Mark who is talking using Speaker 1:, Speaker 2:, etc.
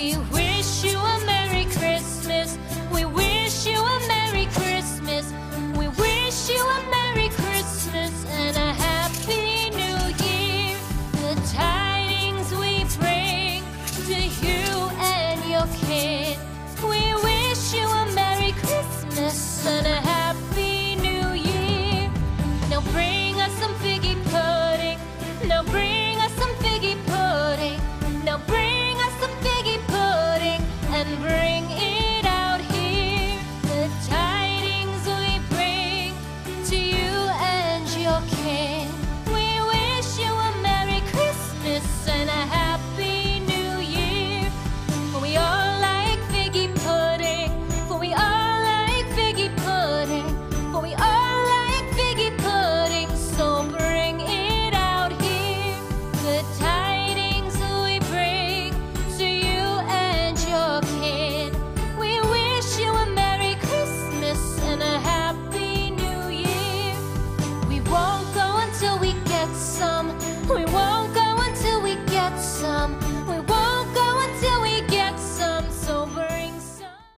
Speaker 1: We.